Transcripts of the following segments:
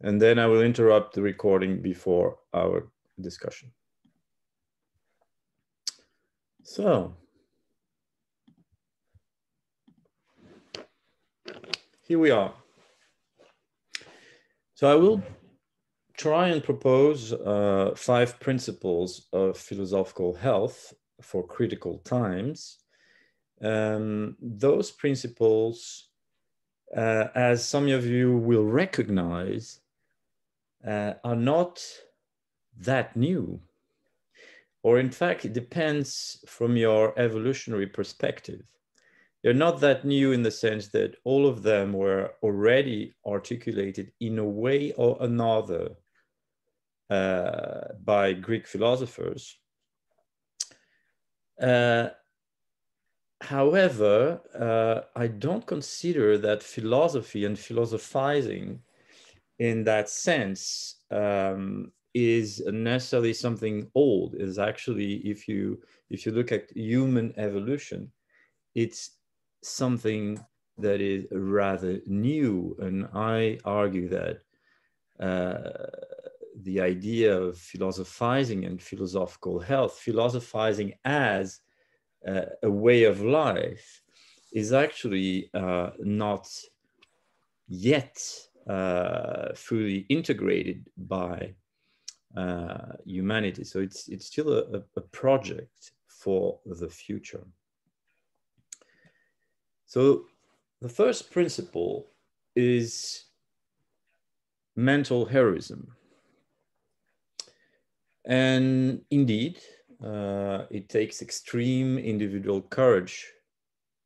And then I will interrupt the recording before our discussion. So, here we are. So I will try and propose uh, five principles of philosophical health for critical times. Um, those principles, uh, as some of you will recognize, uh, are not that new. Or in fact, it depends from your evolutionary perspective. They're not that new in the sense that all of them were already articulated in a way or another uh, by Greek philosophers. Uh, however, uh, I don't consider that philosophy and philosophizing in that sense um, is necessarily something old. Is actually if you if you look at human evolution it's something that is rather new. And i argue that uh, the idea of philosophizing and philosophical health philosophizing as uh, a way of life is actually uh, not yet uh, fully integrated by uh, humanity. So it's, it's still a, a project for the future. So the first principle is mental heroism. And indeed, uh, it takes extreme individual courage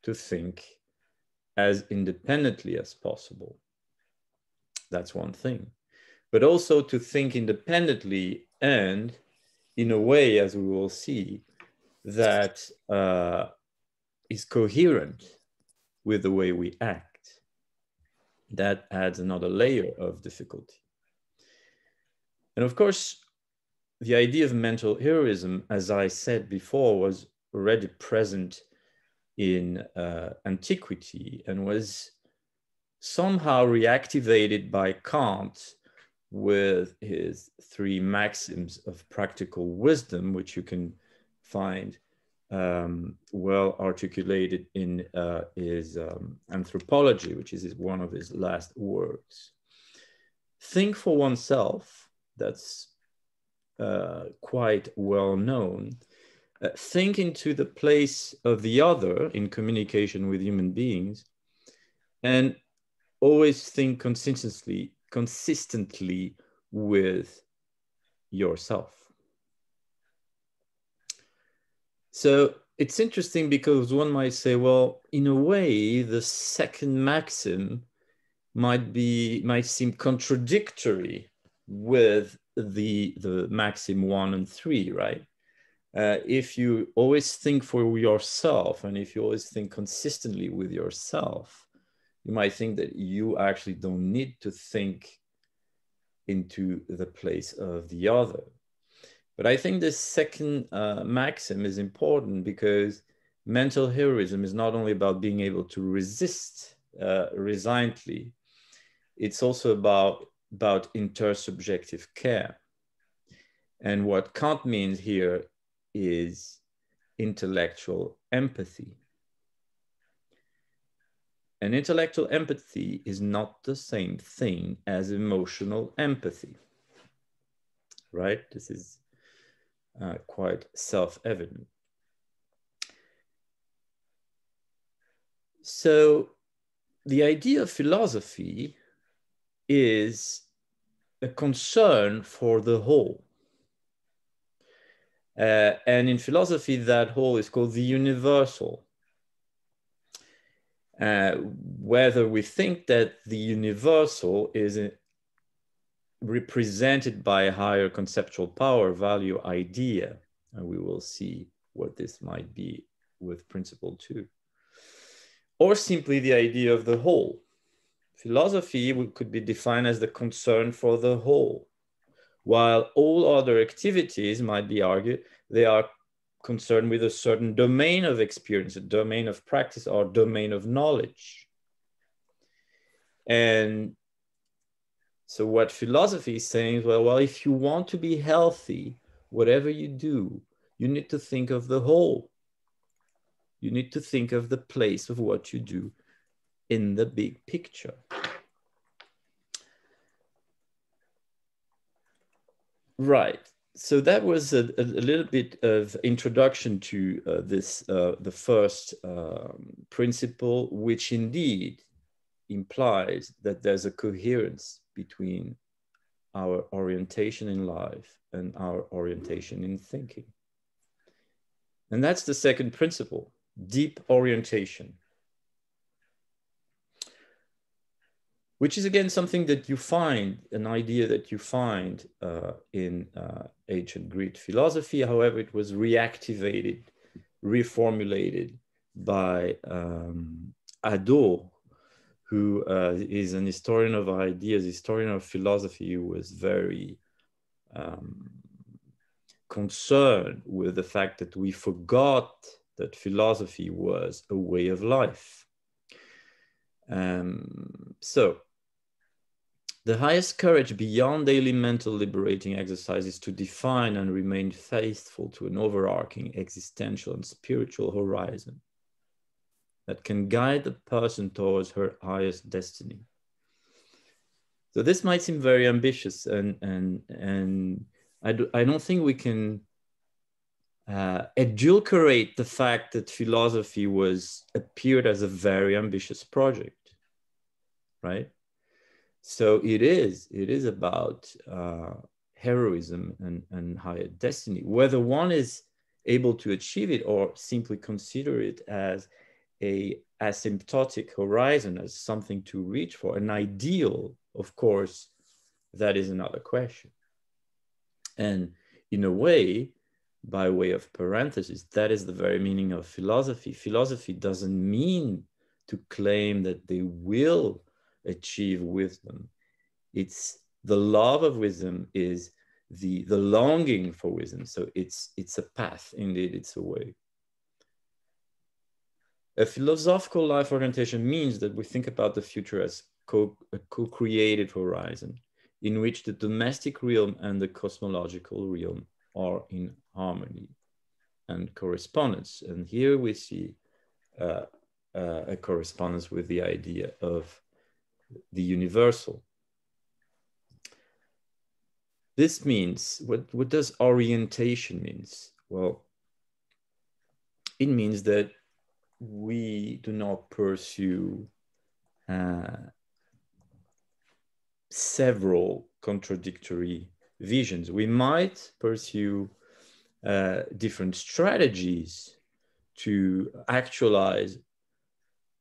to think as independently as possible. That's one thing. But also to think independently and in a way, as we will see, that uh, is coherent with the way we act. That adds another layer of difficulty. And of course, the idea of mental heroism, as I said before, was already present in uh, antiquity and was somehow reactivated by Kant with his three maxims of practical wisdom, which you can find um, well articulated in uh, his um, anthropology, which is one of his last works. Think for oneself, that's uh, quite well known. Uh, think into the place of the other in communication with human beings, and always think consistently, consistently with yourself. So it's interesting because one might say, well, in a way, the second maxim might be might seem contradictory with the the maxim one and three, right? Uh, if you always think for yourself and if you always think consistently with yourself, you might think that you actually don't need to think into the place of the other. But I think this second uh, maxim is important because mental heroism is not only about being able to resist uh, resignedly, it's also about, about intersubjective care. And what Kant means here is intellectual empathy. And intellectual empathy is not the same thing as emotional empathy, right? This is uh, quite self-evident. So the idea of philosophy is a concern for the whole. Uh, and in philosophy, that whole is called the universal. Uh, whether we think that the universal is represented by a higher conceptual power, value, idea, and we will see what this might be with principle two, or simply the idea of the whole. Philosophy could be defined as the concern for the whole, while all other activities might be argued they are concerned with a certain domain of experience, a domain of practice, or domain of knowledge. And So what philosophy is saying is, well, well, if you want to be healthy, whatever you do, you need to think of the whole. You need to think of the place of what you do in the big picture. Right. So that was a, a, little bit of introduction to uh, this, uh, the first um, principle, which indeed implies that there's a coherence between our orientation in life and our orientation in thinking. And that's the second principle, deep orientation. Which is again something that you find, an idea that you find uh, in uh, ancient Greek philosophy. However, it was reactivated, reformulated by um, Hadot, who uh, is an historian of ideas, historian of philosophy, who was very um, concerned with the fact that we forgot that philosophy was a way of life. Um, so, the highest courage beyond daily mental liberating exercise is to define and remain faithful to an overarching existential and spiritual horizon that can guide the person towards her highest destiny. So this might seem very ambitious, and and and I do, I don't think we can uh, adulterate the fact that philosophy was appeared as a very ambitious project, right? So it is it is about uh, heroism and and higher destiny. Whether one is able to achieve it or simply consider it as a asymptotic horizon as something to reach for, an ideal, of course, that is another question. And in a way, by way of parenthesis, that is the very meaning of philosophy. Philosophy doesn't mean to claim that they will achieve wisdom. It's the love of wisdom is the, the longing for wisdom. So it's, it's a path, indeed, it's a way. A philosophical life orientation means that we think about the future as co- a co-created horizon in which the domestic realm and the cosmological realm are in harmony and correspondence. And here we see uh, uh, a correspondence with the idea of the universal. This means, what, what does orientation means? Well, it means that we do not pursue uh, several contradictory visions. We might pursue uh, different strategies to actualize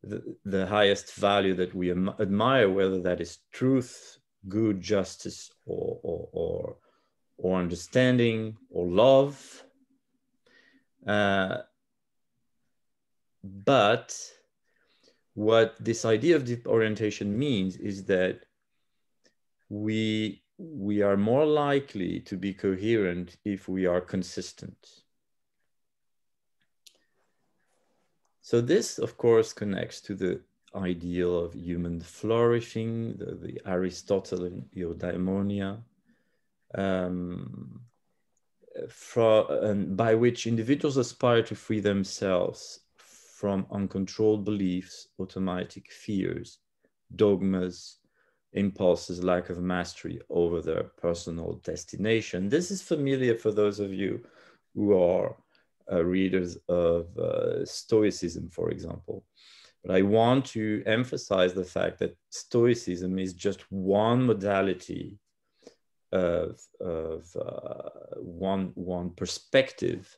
the, highest value that we admire, whether that is truth, good, justice, or, or, or, or understanding, or love. Uh, but what this idea of deep orientation means is that we we are more likely to be coherent if we are consistent. So this, of course, connects to the ideal of human flourishing, the, the Aristotelian eudaimonia, um, and by which individuals aspire to free themselves from uncontrolled beliefs, automatic fears, dogmas, impulses, lack of mastery over their personal destination. This is familiar for those of you who are readers of uh, Stoicism, for example. But I want to emphasize the fact that Stoicism is just one modality of, of uh, one, one perspective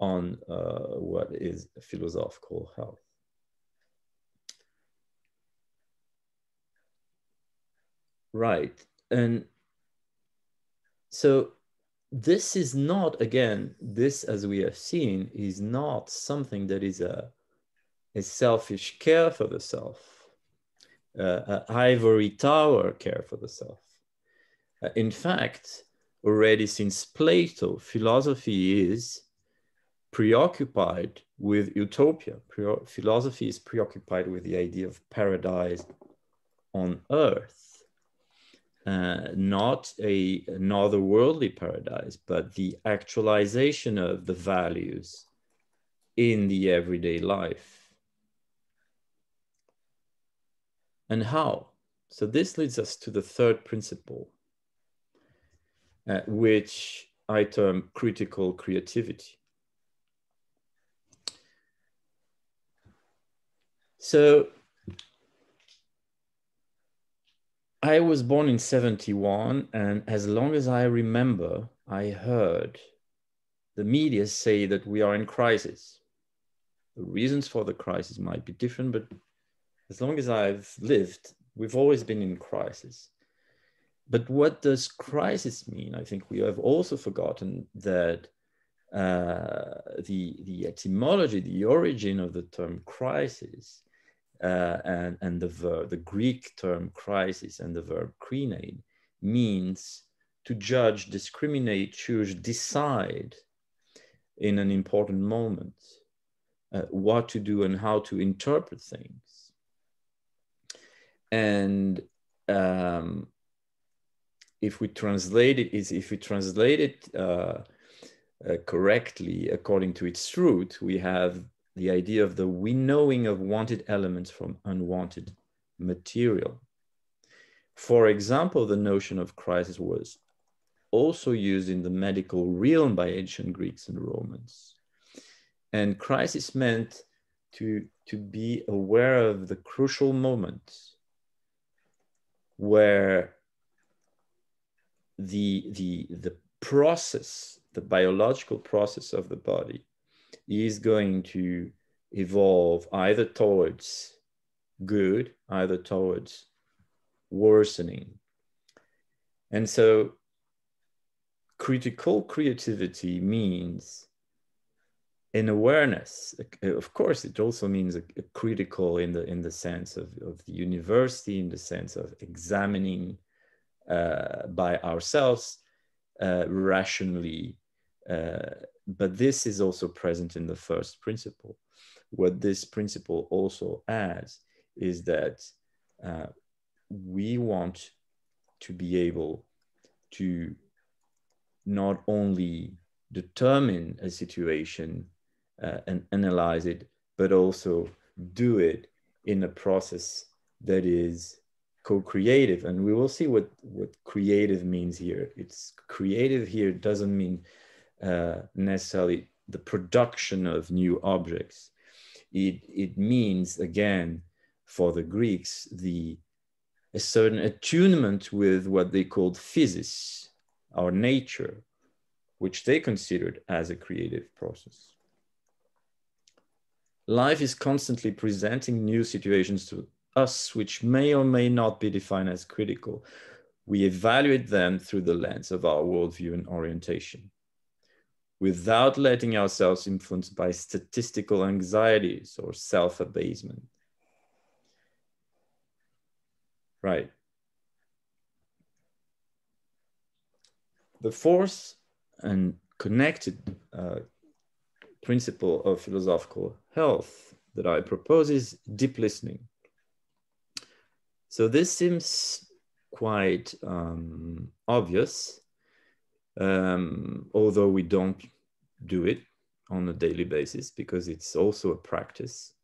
on uh, what is philosophical health. Right. And so this is not, again, this, as we have seen, is not something that is a, a selfish care for the self, uh, a ivory tower care for the self. Uh, in fact, already since Plato, philosophy is preoccupied with utopia. Pre- philosophy is preoccupied with the idea of paradise on earth. Uh, not a another worldly paradise, but the actualization of the values in the everyday life. And how? So this leads us to the third principle, uh, which I term critical creativity. So I was born in 71, and as long as I remember, I heard the media say that we are in crisis. The reasons for the crisis might be different, but as long as I've lived, we've always been in crisis. But what does crisis mean? I think we have also forgotten that uh, the, the etymology, the origin of the term crisis uh, and, and the verb, the Greek term crisis and the verb krinein means to judge, discriminate, choose, decide in an important moment uh, what to do and how to interpret things. And um, if we translate it, is if we translate it uh, uh, correctly according to its root, we have the idea of the winnowing of wanted elements from unwanted material. For example, the notion of crisis was also used in the medical realm by ancient Greeks and Romans. And crisis meant to, to be aware of the crucial moments where the, the, the process, the biological process of the body is going to evolve either towards good, either towards worsening. And so critical creativity means an awareness. Of course, it also means a, a critical in the in the sense of, of the university, in the sense of examining uh, by ourselves uh, rationally uh, but this is also present in the first principle. What this principle also adds is that uh, we want to be able to not only determine a situation uh, and analyze it, but also do it in a process that is co-creative. And we will see what, what creative means here. It's creative here doesn't mean uh, necessarily the production of new objects. It, it means, again, for the Greeks, the, a certain attunement with what they called physis, our nature, which they considered as a creative process. Life is constantly presenting new situations to us, which may or may not be defined as critical. We evaluate them through the lens of our worldview and orientation without letting ourselves influenced by statistical anxieties or self abasement. Right. The fourth and connected uh, principle of philosophical health that I propose is deep listening. So this seems quite um, obvious, um, although we don't do it on a daily basis because it's also a practice.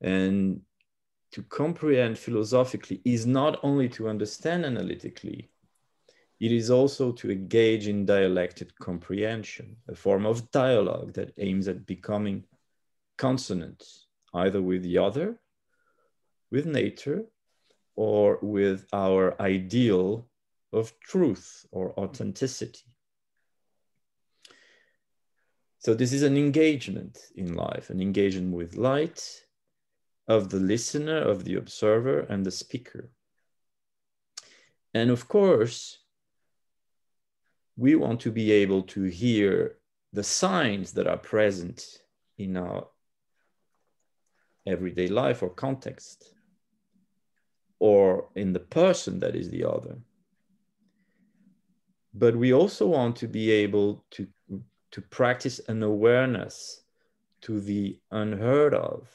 And to comprehend philosophically is not only to understand analytically, it is also to engage in dialectic comprehension, a form of dialogue that aims at becoming consonant either with the other, with nature, or with our ideal of truth or mm-hmm. authenticity. So this is an engagement in life, an engagement with light of the listener, of the observer, and the speaker. And of course, we want to be able to hear the signs that are present in our everyday life or context, or in the person that is the other. But we also want to be able to to practice an awareness to the unheard of.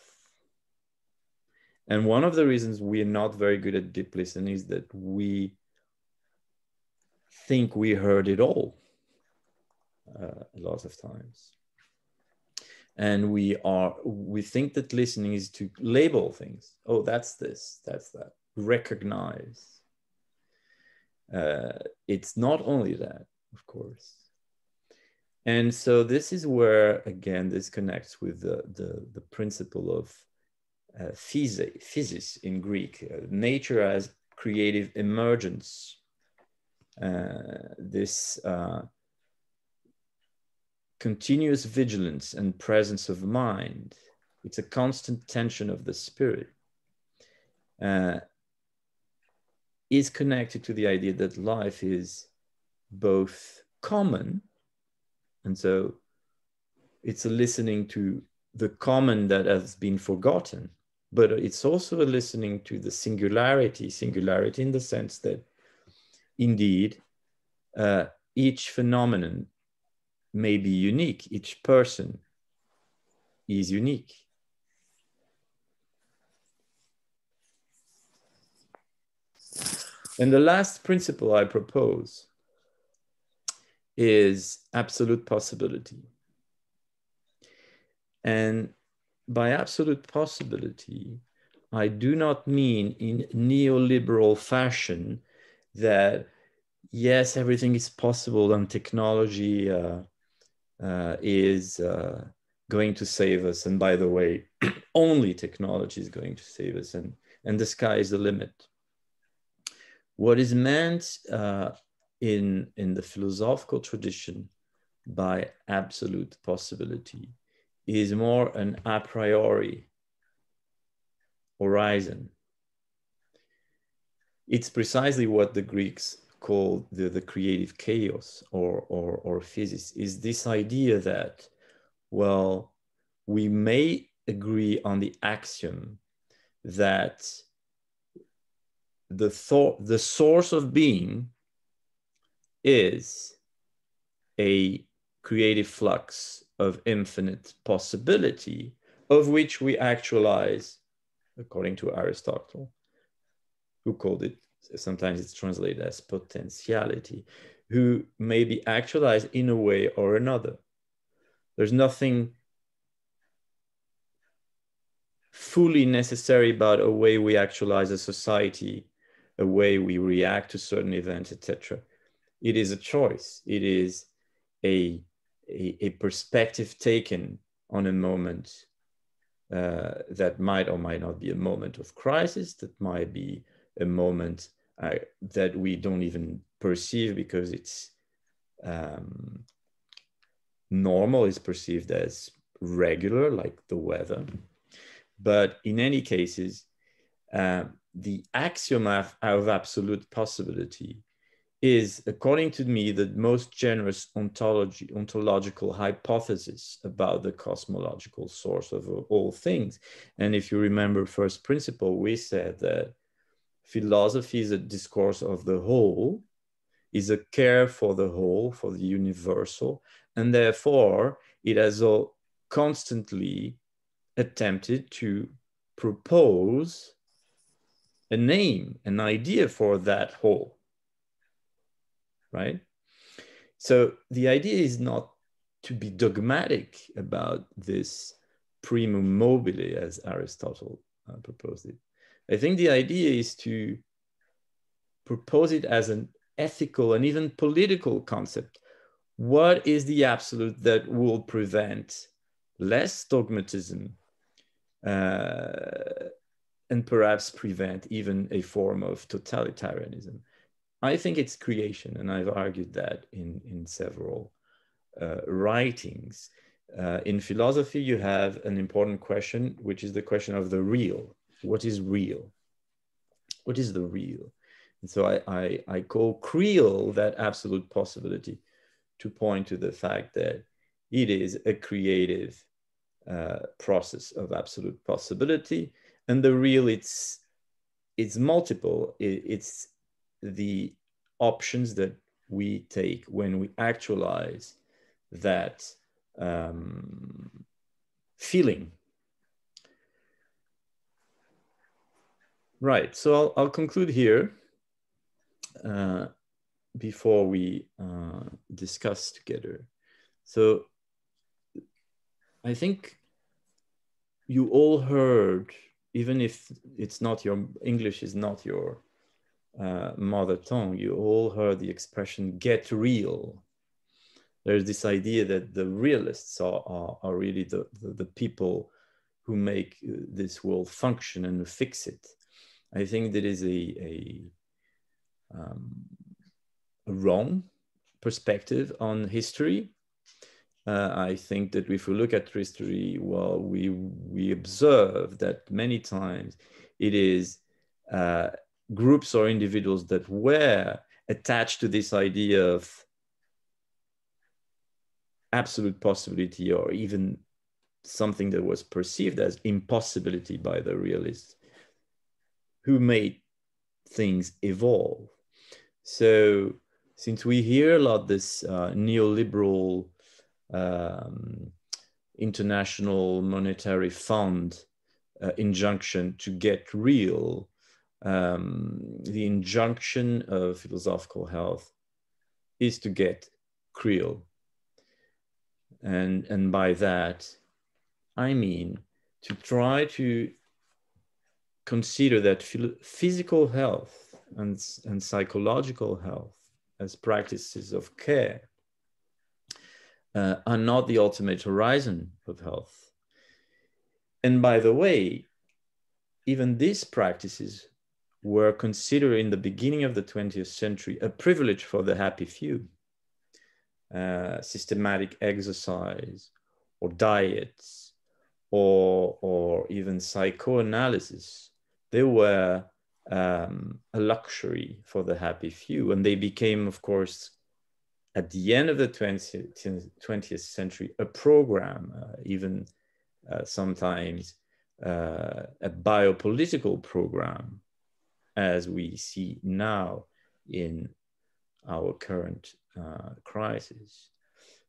And one of the reasons we are not very good at deep listening is that we think we heard it all uh, a lot of times. And we are we think that listening is to label things. Oh that's this that's that. Recognize uh, it's not only that of course and so this is where again this connects with the the, the principle of uh, physis in greek uh, nature as creative emergence uh, this uh, continuous vigilance and presence of mind. It's a constant tension of the spirit. Is connected to the idea that life is both common, and so it's a listening to the common that has been forgotten, but it's also a listening to the singularity, singularity in the sense that indeed uh, each phenomenon may be unique. Each person is unique. And the last principle I propose is absolute possibility. And by absolute possibility, I do not mean in neoliberal fashion that yes, everything is possible and technology uh, uh, is uh, going to save us. And by the way, only technology is going to save us, and, and the sky is the limit. What is meant uh, in, in the philosophical tradition by absolute possibility is more an a priori horizon. It's precisely what the Greeks called the, the creative chaos or, or, or physis is this idea that, well, we may agree on the axiom that the thought, the source of being is a creative flux of infinite possibility, of which we actualize, according to Aristotle, who called it sometimes it's translated as potentiality, who may be actualized in a way or another. There's nothing fully necessary about a way we actualize a society, a way we react to certain events, etc. It is a choice. It is a, a, a perspective taken on a moment uh, that might or might not be a moment of crisis, that might be a moment uh, that we don't even perceive because it's um, normal is perceived as regular, like the weather. But in any cases, uh, the axiom of, of absolute possibility is, according to me, the most generous ontology, ontological hypothesis about the cosmological source of all things. And if you remember first principle, we said that philosophy is a discourse of the whole, is a care for the whole, for the universal, and therefore it has all constantly attempted to propose a name, an idea for that whole, right? So the idea is not to be dogmatic about this primum mobile, as Aristotle uh, proposed it, I think the idea is to propose it as an ethical and even political concept. What is the absolute that will prevent less dogmatism uh, and perhaps prevent even a form of totalitarianism? I think it's creation, and I've argued that in, in several uh, writings. Uh, in philosophy, you have an important question, which is the question of the real what is real? What is the real? And so I, I, I call Creal that absolute possibility to point to the fact that it is a creative uh, process of absolute possibility. And the real, it's, it's multiple. It, it's the options that we take when we actualize that um, feeling Right. So I'll, I'll conclude here. Uh, before we uh, discuss together. So I think you all heard, even if it's not your English is not your uh, mother tongue, you all heard the expression "get real." There's this idea that the realists are, are, are really the, the, the people who make this world function and fix it. I think that is a, a, um, a wrong perspective on history. Uh, I think that if we look at history, well, we we observe that many times it is uh, groups or individuals that were attached to this idea of absolute possibility or even something that was perceived as impossibility by the realists who made things evolve. So since we hear a lot this uh, neoliberal um, international monetary fund uh, injunction to get real, um, the injunction of philosophical health is to get real. And, and by that, I mean to try to consider that physical health and, and psychological health as practices of care uh, are not the ultimate horizon of health. And by the way, even these practices were considered in the beginning of the 20th century a privilege for the happy few. Uh, systematic exercise or diets or, or even psychoanalysis, they were um, a luxury for the happy few. And they became, of course, at the end of the 20th, 20th century, a program, uh, even uh, sometimes uh, a biopolitical program as we see now in our current uh, crisis.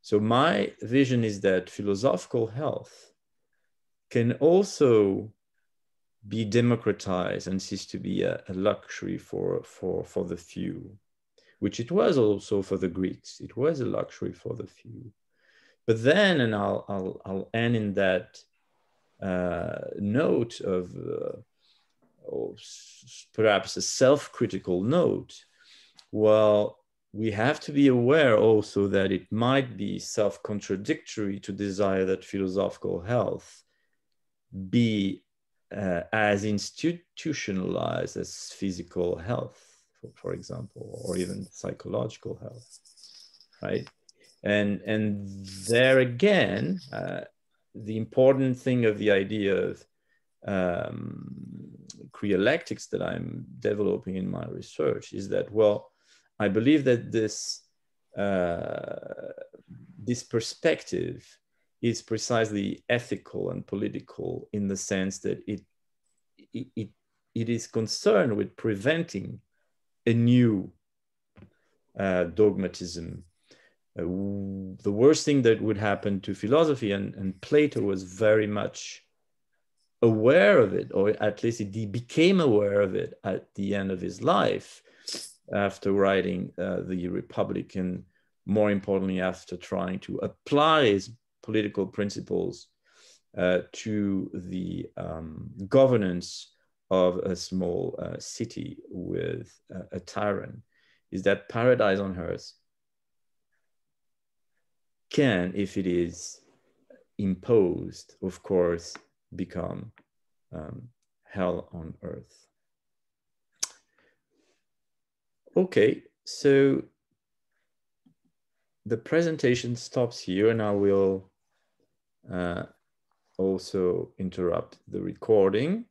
So my vision is that philosophical health can also be democratized and cease to be a, a luxury for, for, for the few, which it was also for the Greeks. It was a luxury for the few. But then, and I'll, I'll, I'll end in that uh, note of uh, or perhaps a self-critical note, well, we have to be aware also that it might be self-contradictory to desire that philosophical health be uh, as institutionalized as physical health, for, for example, or even psychological health, right? And and there again, uh, the important thing of the idea of um, crealectics that I'm developing in my research is that, well, I believe that this, uh, this perspective is precisely ethical and political in the sense that it, it, it, it is concerned with preventing a new uh, dogmatism. Uh, the worst thing that would happen to philosophy, and, and Plato was very much aware of it, or at least he became aware of it at the end of his life after writing uh, the Republic, and more importantly, after trying to apply his political principles uh, to the um, governance of a small uh, city with a tyrant, is that paradise on earth can, if it is imposed, of course, become um, hell on earth. Okay, so the presentation stops here and I will uh, also interrupt the recording.